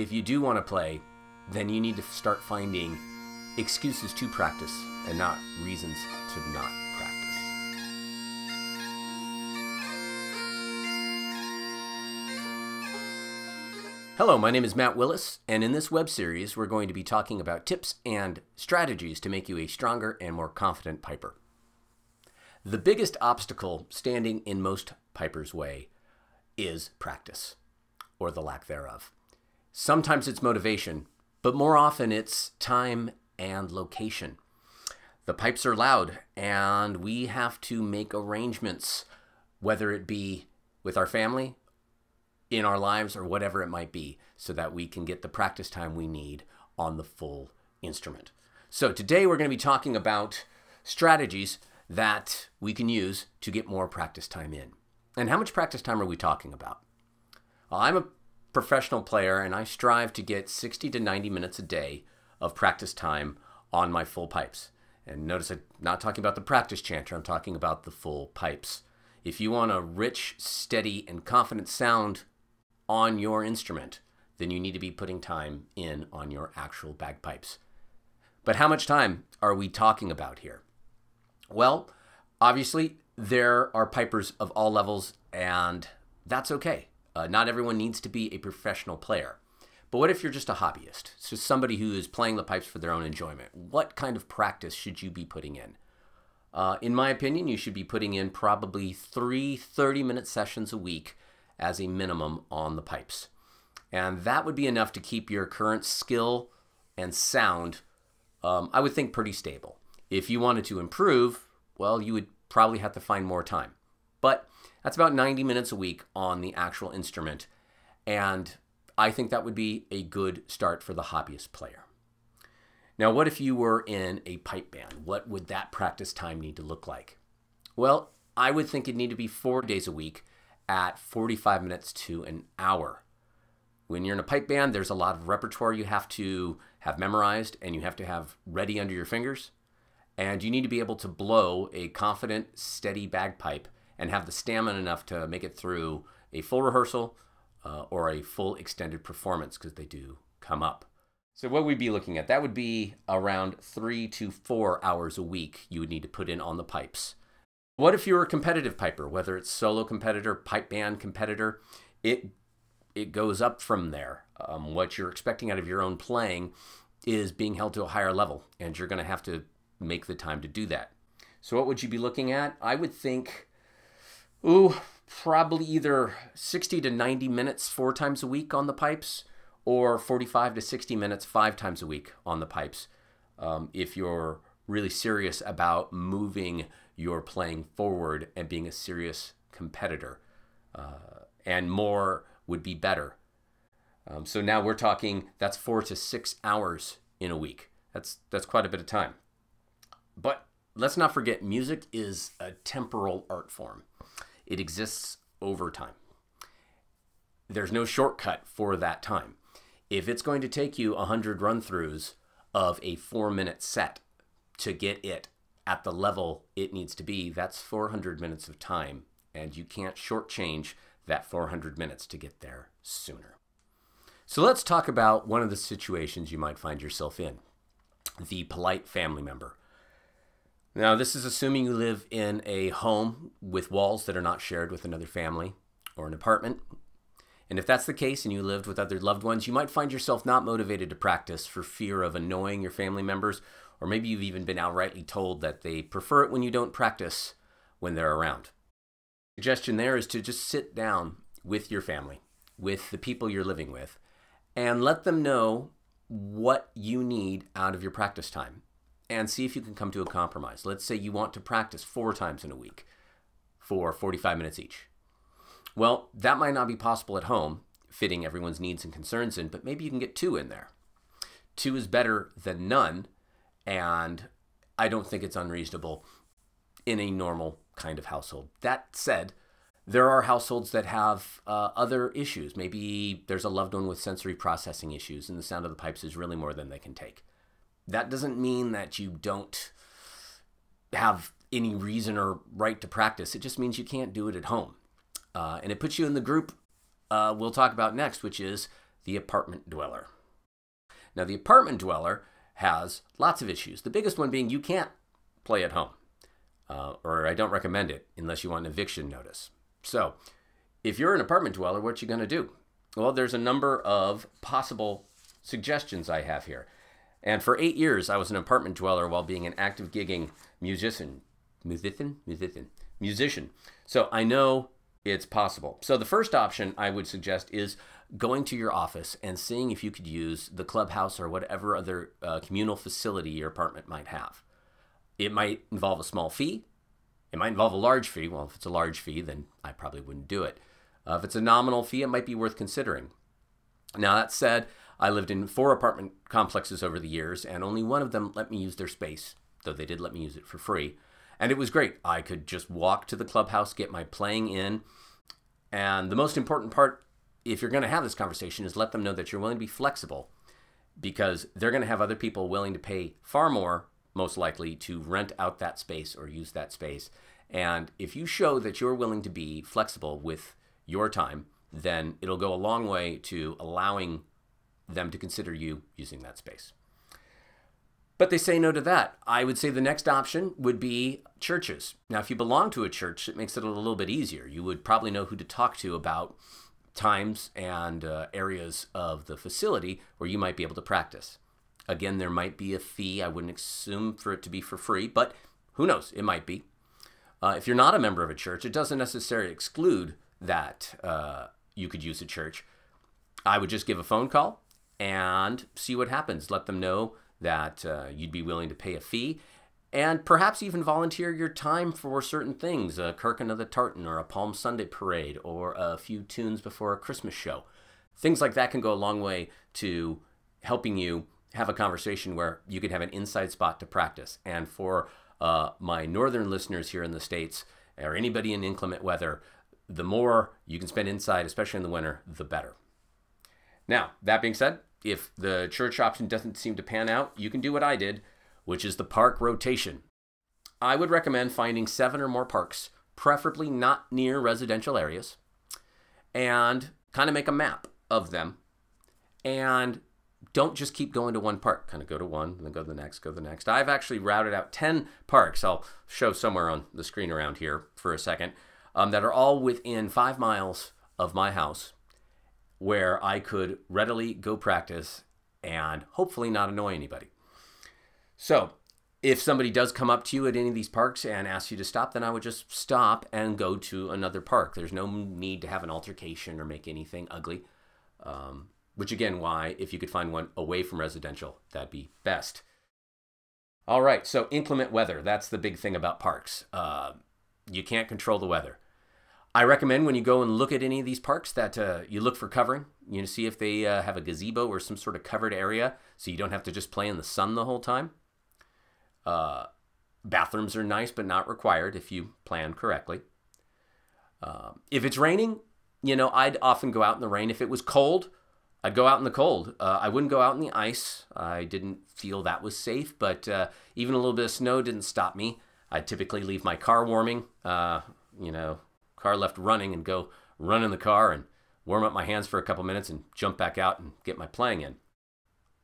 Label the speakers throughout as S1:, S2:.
S1: if you do want to play, then you need to start finding excuses to practice and not reasons to not practice. Hello, my name is Matt Willis, and in this web series, we're going to be talking about tips and strategies to make you a stronger and more confident piper. The biggest obstacle standing in most pipers' way is practice, or the lack thereof. Sometimes it's motivation, but more often it's time and location. The pipes are loud, and we have to make arrangements, whether it be with our family, in our lives, or whatever it might be, so that we can get the practice time we need on the full instrument. So, today we're going to be talking about strategies that we can use to get more practice time in. And how much practice time are we talking about? Well, I'm a professional player and I strive to get 60 to 90 minutes a day of practice time on my full pipes. And notice I'm not talking about the practice chanter, I'm talking about the full pipes. If you want a rich, steady, and confident sound on your instrument, then you need to be putting time in on your actual bagpipes. But how much time are we talking about here? Well, obviously, there are pipers of all levels, and that's okay. Uh, not everyone needs to be a professional player. But what if you're just a hobbyist? Just somebody who is playing the pipes for their own enjoyment. What kind of practice should you be putting in? Uh, in my opinion, you should be putting in probably three 30 minute sessions a week as a minimum on the pipes. And that would be enough to keep your current skill and sound, um, I would think, pretty stable. If you wanted to improve, well, you would probably have to find more time. But that's about 90 minutes a week on the actual instrument. And I think that would be a good start for the hobbyist player. Now, what if you were in a pipe band? What would that practice time need to look like? Well, I would think it'd need to be four days a week at 45 minutes to an hour. When you're in a pipe band, there's a lot of repertoire you have to have memorized and you have to have ready under your fingers. And you need to be able to blow a confident, steady bagpipe and have the stamina enough to make it through a full rehearsal uh, or a full extended performance because they do come up. So, what we'd be looking at, that would be around three to four hours a week you would need to put in on the pipes. What if you're a competitive piper, whether it's solo competitor, pipe band competitor? It it goes up from there. Um, what you're expecting out of your own playing is being held to a higher level, and you're going to have to make the time to do that. So, what would you be looking at? I would think ooh, probably either 60 to 90 minutes four times a week on the pipes or 45 to 60 minutes five times a week on the pipes um, if you're really serious about moving your playing forward and being a serious competitor. Uh, and more would be better. Um, so now we're talking that's four to six hours in a week. That's that's quite a bit of time. But let's not forget, music is a temporal art form. It exists over time. There's no shortcut for that time. If it's going to take you 100 run throughs of a four minute set to get it at the level it needs to be, that's 400 minutes of time, and you can't shortchange that 400 minutes to get there sooner. So let's talk about one of the situations you might find yourself in the polite family member. Now, this is assuming you live in a home with walls that are not shared with another family or an apartment. And if that's the case and you lived with other loved ones, you might find yourself not motivated to practice for fear of annoying your family members, or maybe you've even been outrightly told that they prefer it when you don't practice when they're around. The suggestion there is to just sit down with your family, with the people you're living with, and let them know what you need out of your practice time and see if you can come to a compromise. Let's say you want to practice four times in a week for 45 minutes each. Well, that might not be possible at home, fitting everyone's needs and concerns in, but maybe you can get two in there. Two is better than none, and I don't think it's unreasonable in a normal kind of household. That said, there are households that have uh, other issues. Maybe there's a loved one with sensory processing issues, and the sound of the pipes is really more than they can take. That doesn't mean that you don't have any reason or right to practice. It just means you can't do it at home. Uh, and it puts you in the group uh, we'll talk about next, which is the apartment dweller. Now, the apartment dweller has lots of issues. The biggest one being you can't play at home, uh, or I don't recommend it unless you want an eviction notice. So, if you're an apartment dweller, what you going to do? Well, there's a number of possible suggestions I have here. And for eight years, I was an apartment dweller while being an active gigging musician. Musician? Musician. Musician. So I know it's possible. So the first option I would suggest is going to your office and seeing if you could use the clubhouse or whatever other uh, communal facility your apartment might have. It might involve a small fee. It might involve a large fee. Well, if it's a large fee, then I probably wouldn't do it. Uh, if it's a nominal fee, it might be worth considering. Now, that said, I lived in four apartment complexes over the years, and only one of them let me use their space, though they did let me use it for free. And it was great. I could just walk to the clubhouse, get my playing in. And the most important part, if you're going to have this conversation, is let them know that you're willing to be flexible because they're going to have other people willing to pay far more, most likely, to rent out that space or use that space. And if you show that you're willing to be flexible with your time, then it'll go a long way to allowing them to consider you using that space. But they say no to that. I would say the next option would be churches. Now, if you belong to a church, it makes it a little bit easier. You would probably know who to talk to about times and uh, areas of the facility where you might be able to practice. Again, there might be a fee. I wouldn't assume for it to be for free, but who knows? It might be. Uh, if you're not a member of a church, it doesn't necessarily exclude that uh, you could use a church. I would just give a phone call and see what happens. Let them know that uh, you'd be willing to pay a fee and perhaps even volunteer your time for certain things a Kirkin of the Tartan or a Palm Sunday parade or a few tunes before a Christmas show. Things like that can go a long way to helping you have a conversation where you can have an inside spot to practice. And for uh, my northern listeners here in the States or anybody in inclement weather, the more you can spend inside, especially in the winter, the better. Now, that being said, if the church option doesn't seem to pan out, you can do what I did, which is the park rotation. I would recommend finding seven or more parks, preferably not near residential areas, and kind of make a map of them. And don't just keep going to one park. Kind of go to one, then go to the next, go to the next. I've actually routed out 10 parks. I'll show somewhere on the screen around here for a second um, that are all within five miles of my house where I could readily go practice and hopefully not annoy anybody. So, if somebody does come up to you at any of these parks and ask you to stop, then I would just stop and go to another park. There's no need to have an altercation or make anything ugly. Um, which again, why if you could find one away from residential, that'd be best. All right, so inclement weather. That's the big thing about parks. Uh, you can't control the weather. I recommend when you go and look at any of these parks that uh, you look for covering. You know, see if they uh, have a gazebo or some sort of covered area, so you don't have to just play in the sun the whole time. Uh, bathrooms are nice, but not required if you plan correctly. Um, if it's raining, you know, I'd often go out in the rain. If it was cold, I'd go out in the cold. Uh, I wouldn't go out in the ice. I didn't feel that was safe, but uh, even a little bit of snow didn't stop me. I'd typically leave my car warming, uh, you know, car left running and go run in the car and warm up my hands for a couple minutes and jump back out and get my playing in.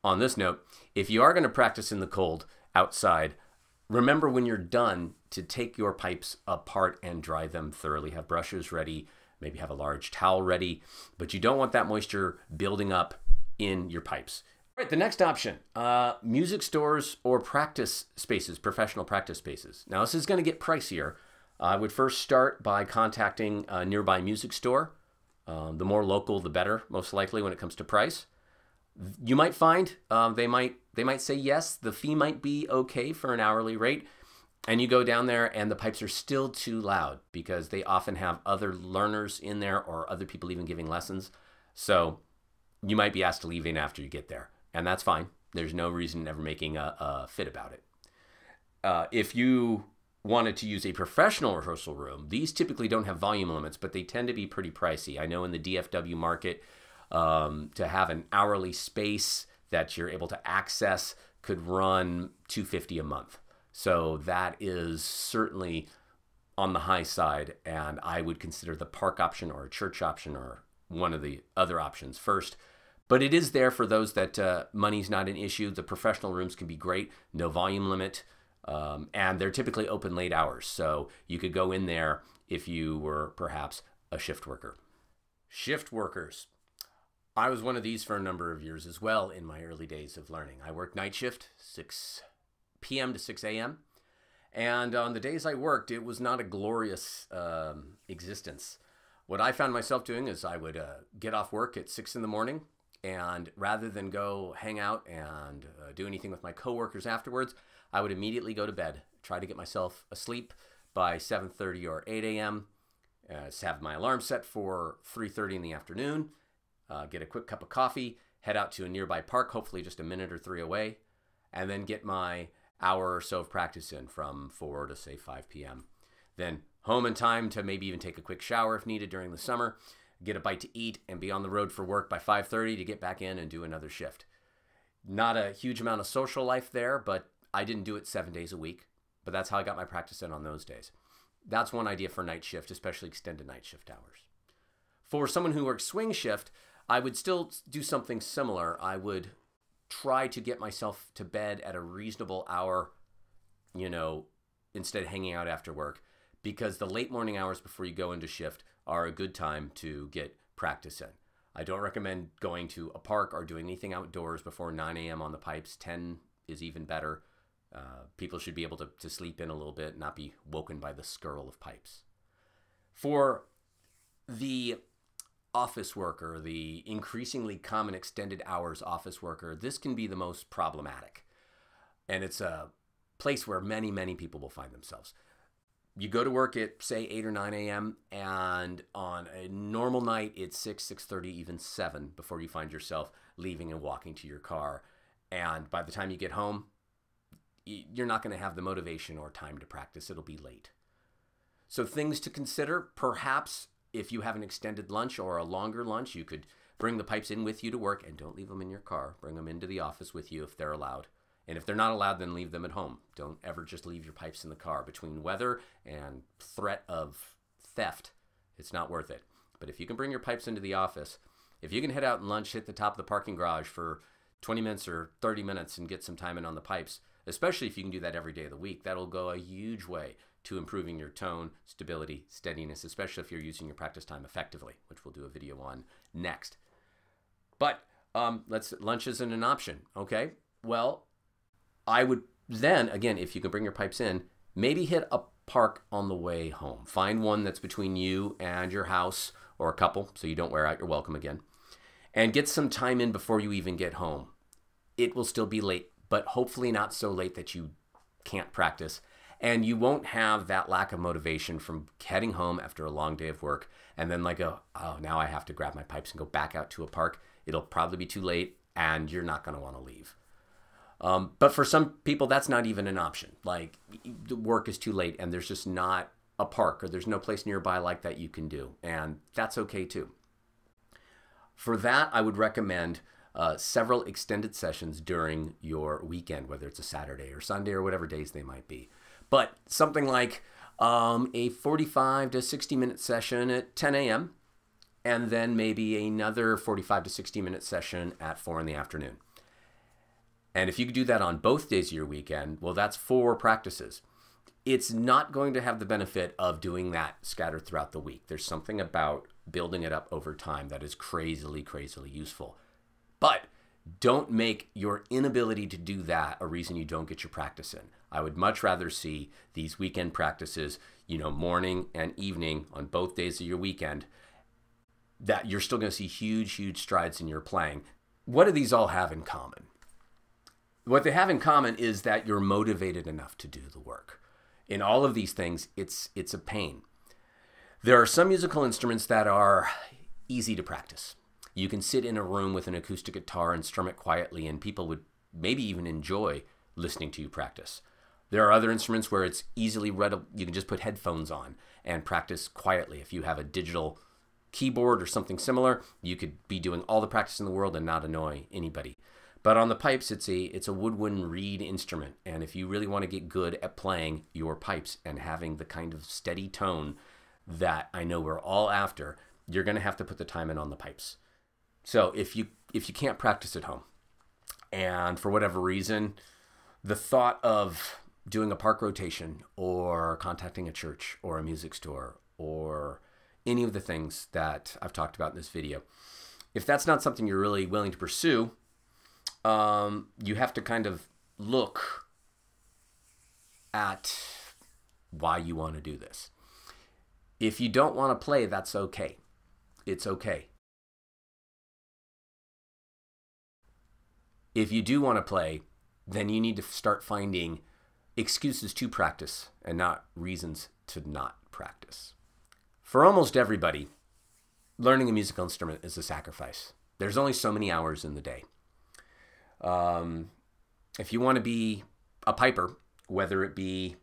S1: On this note, if you are going to practice in the cold outside, remember when you're done to take your pipes apart and dry them thoroughly. Have brushes ready, maybe have a large towel ready, but you don't want that moisture building up in your pipes. All right, the next option uh, music stores or practice spaces, professional practice spaces. Now, this is going to get pricier I would first start by contacting a nearby music store. Um, the more local, the better, most likely when it comes to price. You might find um, they might they might say yes, the fee might be okay for an hourly rate, and you go down there and the pipes are still too loud because they often have other learners in there or other people even giving lessons. So you might be asked to leave in after you get there, and that's fine. There's no reason ever making a, a fit about it. Uh, if you wanted to use a professional rehearsal room, these typically don't have volume limits, but they tend to be pretty pricey. I know in the DFW market, um, to have an hourly space that you're able to access could run 250 a month. So that is certainly on the high side, and I would consider the park option or a church option or one of the other options first. But it is there for those that uh, money's not an issue. The professional rooms can be great, no volume limit, um, and they're typically open late hours. So you could go in there if you were perhaps a shift worker. Shift workers. I was one of these for a number of years as well in my early days of learning. I worked night shift, 6 p.m. to 6 a.m. And on the days I worked, it was not a glorious um, existence. What I found myself doing is I would uh, get off work at 6 in the morning, and rather than go hang out and uh, do anything with my coworkers afterwards, I would immediately go to bed, try to get myself asleep by 7.30 or 8 a.m., uh, have my alarm set for 3.30 in the afternoon, uh, get a quick cup of coffee, head out to a nearby park, hopefully just a minute or three away, and then get my hour or so of practice in from 4 to say 5 p.m. Then home in time to maybe even take a quick shower if needed during the summer, get a bite to eat, and be on the road for work by 5:30 to get back in and do another shift. Not a huge amount of social life there, but I didn't do it seven days a week. But that's how I got my practice in on those days. That's one idea for night shift, especially extended night shift hours. For someone who works swing shift, I would still do something similar. I would try to get myself to bed at a reasonable hour, you know, instead of hanging out after work, because the late morning hours before you go into shift are a good time to get practice in. I don't recommend going to a park or doing anything outdoors before 9 a.m. on the pipes. 10 is even better. Uh, people should be able to, to sleep in a little bit, not be woken by the skirl of pipes. For the office worker, the increasingly common extended hours office worker, this can be the most problematic. And it's a place where many, many people will find themselves. You go to work at say 8 or 9 a.m. and on a normal night it's 6, 6:30, even 7 before you find yourself leaving and walking to your car. And by the time you get home, you're not going to have the motivation or time to practice. It'll be late. So things to consider, perhaps if you have an extended lunch or a longer lunch, you could bring the pipes in with you to work and don't leave them in your car. Bring them into the office with you if they're allowed. And if they're not allowed, then leave them at home. Don't ever just leave your pipes in the car. Between weather and threat of theft, it's not worth it. But if you can bring your pipes into the office, if you can head out and lunch, hit the top of the parking garage for 20 minutes or 30 minutes and get some time in on the pipes, especially if you can do that every day of the week, that'll go a huge way to improving your tone, stability, steadiness, especially if you're using your practice time effectively, which we'll do a video on next. But um, let's lunch isn't an option, okay? Well, I would then again, if you can bring your pipes in, maybe hit a park on the way home. Find one that's between you and your house or a couple, so you don't wear out your welcome again, and get some time in before you even get home. It will still be late, but hopefully not so late that you can't practice. And you won't have that lack of motivation from heading home after a long day of work and then like oh, oh now i have to grab my pipes and go back out to a park. It'll probably be too late and you're not going to want to leave. Um, but for some people that's not even an option. Like the work is too late and there's just not a park or there's no place nearby like that you can do and that's okay too. For that i would recommend uh, several extended sessions during your weekend, whether it's a Saturday or Sunday or whatever days they might be. But something like um, a 45 to 60 minute session at 10 a.m., and then maybe another 45 to 60 minute session at 4 in the afternoon. And if you could do that on both days of your weekend, well, that's four practices. It's not going to have the benefit of doing that scattered throughout the week. There's something about building it up over time that is crazily, crazily useful. Don't make your inability to do that a reason you don't get your practice in. I would much rather see these weekend practices, you know, morning and evening on both days of your weekend, that you're still going to see huge, huge strides in your playing. What do these all have in common? What they have in common is that you're motivated enough to do the work. In all of these things, it's it's a pain. There are some musical instruments that are easy to practice. You can sit in a room with an acoustic guitar and strum it quietly, and people would maybe even enjoy listening to you practice. There are other instruments where it's easily read. You can just put headphones on and practice quietly. If you have a digital keyboard or something similar, you could be doing all the practice in the world and not annoy anybody. But on the pipes, it's a it's a woodwind reed instrument, and if you really want to get good at playing your pipes and having the kind of steady tone that I know we're all after, you're going to have to put the time in on the pipes. So if you if you can't practice at home, and for whatever reason, the thought of doing a park rotation or contacting a church or a music store or any of the things that I've talked about in this video, if that's not something you're really willing to pursue, um, you have to kind of look at why you want to do this. If you don't want to play, that's okay. It's okay. If you do want to play, then you need to start finding excuses to practice and not reasons to not practice. For almost everybody, learning a musical instrument is a sacrifice. There's only so many hours in the day. Um, if you want to be a piper, whether it be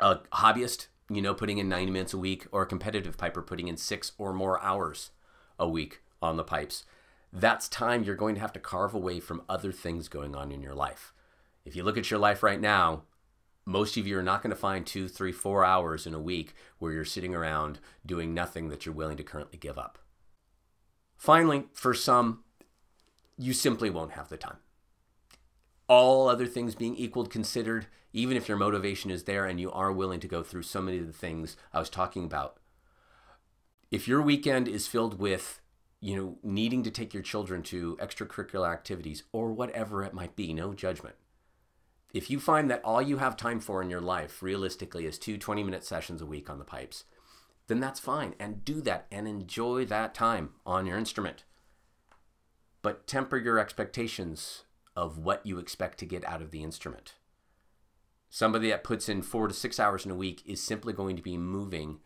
S1: a hobbyist, you know, putting in 90 minutes a week, or a competitive piper putting in six or more hours a week on the pipes, that's time you're going to have to carve away from other things going on in your life. If you look at your life right now, most of you are not going to find two, three, four hours in a week where you're sitting around doing nothing that you're willing to currently give up. Finally, for some, you simply won't have the time. All other things being equal considered, even if your motivation is there and you are willing to go through so many of the things I was talking about, if your weekend is filled with you know, needing to take your children to extracurricular activities or whatever it might be, no judgment. If you find that all you have time for in your life realistically is two 20 minute sessions a week on the pipes, then that's fine and do that and enjoy that time on your instrument. But temper your expectations of what you expect to get out of the instrument. Somebody that puts in four to six hours in a week is simply going to be moving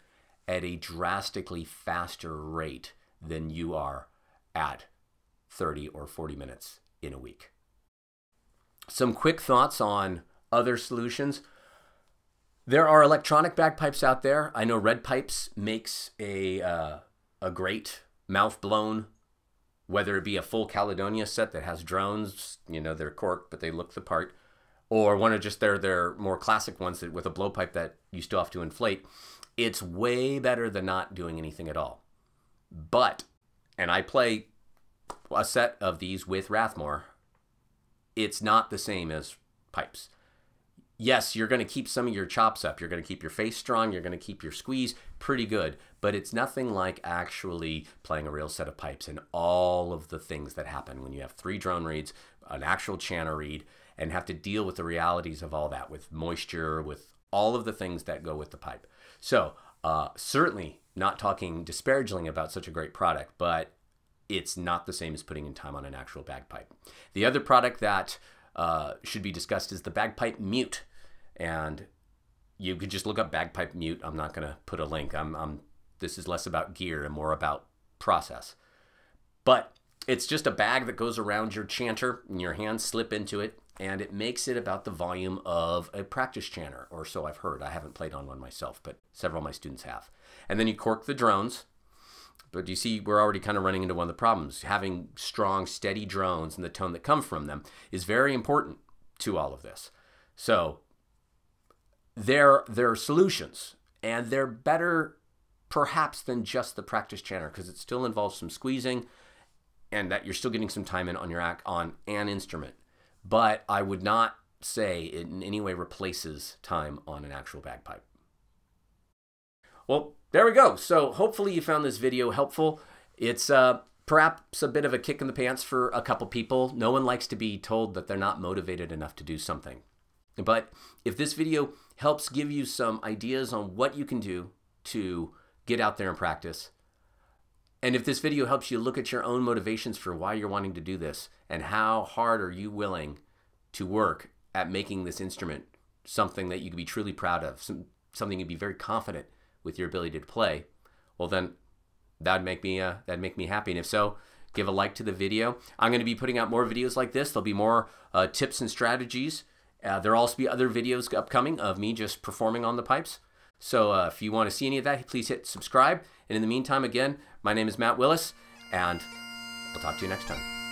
S1: at a drastically faster rate than you are at 30 or 40 minutes in a week. Some quick thoughts on other solutions. There are electronic bagpipes out there. I know Red Pipes makes a, uh, a great mouth blown, whether it be a full Caledonia set that has drones, you know, they're cork, but they look the part, or one of just their, their more classic ones that, with a blowpipe that you still have to inflate. It's way better than not doing anything at all. But, and I play a set of these with Rathmore, it's not the same as pipes. Yes, you're going to keep some of your chops up. You're going to keep your face strong. You're going to keep your squeeze pretty good. But it's nothing like actually playing a real set of pipes and all of the things that happen when you have three drone reeds, an actual chanter reed, and have to deal with the realities of all that with moisture, with all of the things that go with the pipe. So, uh, certainly not talking disparagingly about such a great product, but it's not the same as putting in time on an actual bagpipe. The other product that uh, should be discussed is the bagpipe mute. And you could just look up bagpipe mute. I'm not going to put a link. I'm, I'm, this is less about gear and more about process. But it's just a bag that goes around your chanter and your hands slip into it and it makes it about the volume of a practice chanter, or so I've heard. I haven't played on one myself, but several of my students have. And then you cork the drones. But you see, we're already kind of running into one of the problems. Having strong, steady drones and the tone that come from them is very important to all of this. So there, there are solutions, and they're better perhaps than just the practice chanter because it still involves some squeezing and that you're still getting some time in on your act on an instrument but I would not say it in any way replaces time on an actual bagpipe. Well, there we go. So hopefully you found this video helpful. It's uh, perhaps a bit of a kick in the pants for a couple people. No one likes to be told that they're not motivated enough to do something. But if this video helps give you some ideas on what you can do to get out there and practice, and if this video helps you look at your own motivations for why you're wanting to do this and how hard are you willing to work at making this instrument something that you can be truly proud of, some, something you'd be very confident with your ability to play, well then that'd make me uh, that'd make me happy. And if so, give a like to the video. I'm going to be putting out more videos like this. There'll be more uh, tips and strategies. Uh, there'll also be other videos upcoming of me just performing on the pipes. So uh, if you want to see any of that, please hit subscribe. And in the meantime, again, my name is Matt Willis, and I'll talk to you next time.